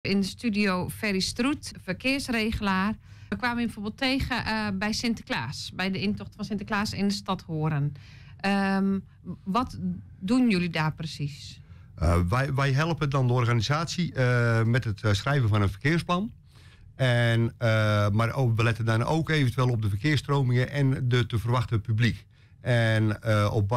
In de studio Ferry Stroet, verkeersregelaar. We kwamen bijvoorbeeld tegen uh, bij Sinterklaas, bij de intocht van Sinterklaas in de stad Horen. Um, wat doen jullie daar precies? Uh, wij, wij, helpen dan de organisatie uh, met het schrijven van een verkeersplan. En, maar ook, we letten dan ook eventueel op de verkeersstromingen en de te verwachten publiek. En op,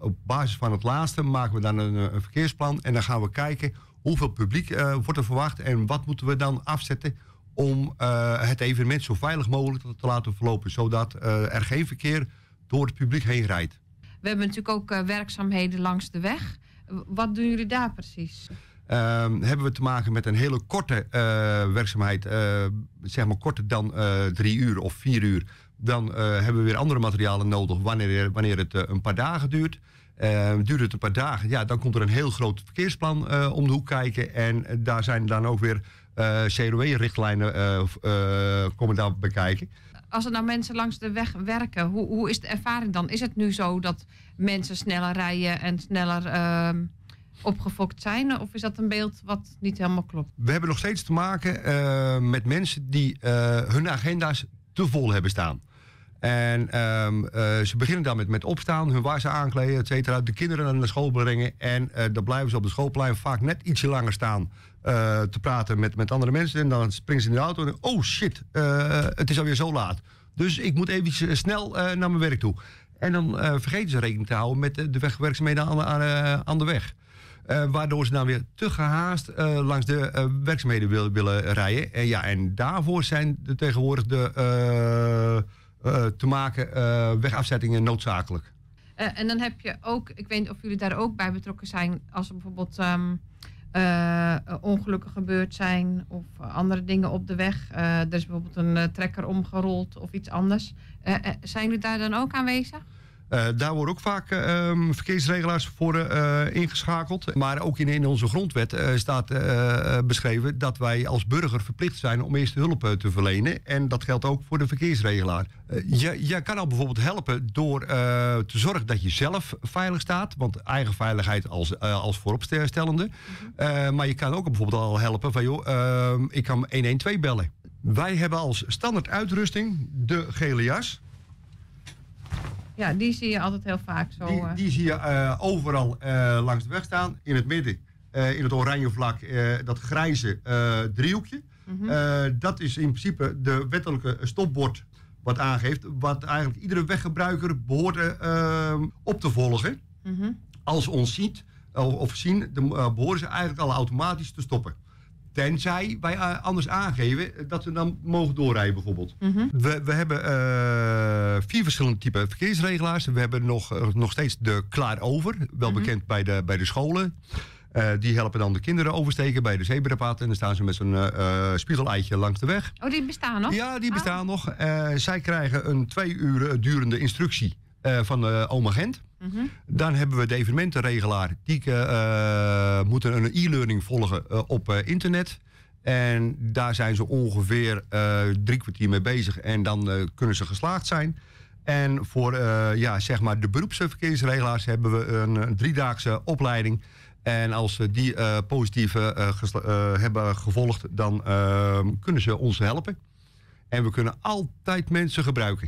op, basis van het laatste maken we dan een, verkeersplan. En dan gaan we kijken hoeveel publiek wordt er verwacht en wat moeten we dan afzetten om uh, het evenement zo veilig mogelijk te laten verlopen, zodat uh, er geen verkeer door het publiek heen rijdt. We hebben natuurlijk ook werkzaamheden langs de weg. Wat doen jullie daar precies? Ehm, hebben we te maken met een hele korte werkzaamheid, zeg maar korter dan drie uur of vier uur. Dan hebben we weer andere materialen nodig wanneer, wanneer het een paar dagen duurt. Duurt het een paar dagen, ja, dan komt er een heel groot verkeersplan om de hoek kijken. En daar zijn dan ook weer uh, CLW-richtlijnen uh, komen daar bekijken. Als er nou mensen langs de weg werken, hoe, hoe is de ervaring dan? Is het nu zo dat mensen sneller rijden en sneller ehm, opgefokt zijn? Of is dat een beeld wat niet helemaal klopt? We hebben nog steeds te maken met mensen die hun agenda's te vol hebben staan. En um, uh, ze beginnen dan met, met opstaan, hun wassen aankleden, et cetera. De kinderen naar school brengen. En uh, dan blijven ze op de schoolplein vaak net ietsje langer staan. Uh, te praten met, met andere mensen. En dan springen ze in de auto en oh shit, het is alweer zo laat. Dus ik moet even snel naar mijn werk toe. En dan vergeten ze rekening te houden met de wegwerkzaamheden aan, aan, aan de weg. waardoor ze dan weer te gehaast langs de werkzaamheden willen, rijden. En, ja, en daarvoor zijn de, tegenwoordig de uh, te maken uh, wegafzettingen noodzakelijk. Uh, en dan heb je ook, ik weet niet of jullie daar ook bij betrokken zijn, als er bijvoorbeeld um, ongelukken gebeurd zijn of andere dingen op de weg. er is bijvoorbeeld een trekker omgerold of iets anders. zijn jullie daar dan ook aanwezig? Uh, daar worden ook vaak uh, verkeersregelaars voor uh, ingeschakeld. Maar ook in, in onze grondwet staat beschreven dat wij als burger verplicht zijn om eerste hulp te verlenen. En dat geldt ook voor de verkeersregelaar. je, je kan al bijvoorbeeld helpen door te zorgen dat je zelf veilig staat. Want eigen veiligheid als, als vooropstellende. Mhm. maar je kan ook bijvoorbeeld al helpen van joh, ehm, ik kan 112 bellen. Wij hebben als standaard uitrusting de gele jas. Ja, die zie je altijd heel vaak zo. Die, eh. die zie je uh, overal uh, langs de weg staan. In het midden, in het oranje vlak, dat grijze driehoekje. Mm -hmm. dat is in principe de wettelijke stopbord wat aangeeft. Wat eigenlijk iedere weggebruiker behoort op te volgen. Mm -hmm. Als ze ons ziet of zien, dan behoren ze eigenlijk al automatisch te stoppen. Tenzij wij eh, anders aangeven dat we dan mogen doorrijden bijvoorbeeld. Mhm. we, we hebben uh, vier verschillende typen verkeersregelaars. We hebben nog, uh, nog steeds de klaar over, wel mhm. bekend bij de, bij de scholen. Uh, die helpen dan de kinderen oversteken bij de zebrapad. En dan staan ze met zo'n uh, spiegeleitje langs de weg. Oh, die bestaan nog? Ja, die bestaan ah. nog. zij krijgen een twee uur durende instructie van de oma Gent. Mhm. Dan hebben we de evenementenregelaar. Die uh, moeten een e-learning volgen uh, op uh, internet. En daar zijn ze ongeveer drie kwartier mee bezig. En dan kunnen ze geslaagd zijn. En voor ja, zeg maar de beroepsverkeersregelaars hebben we een, een driedaagse opleiding. En als ze die positief hebben gevolgd, dan kunnen ze ons helpen. En we kunnen altijd mensen gebruiken.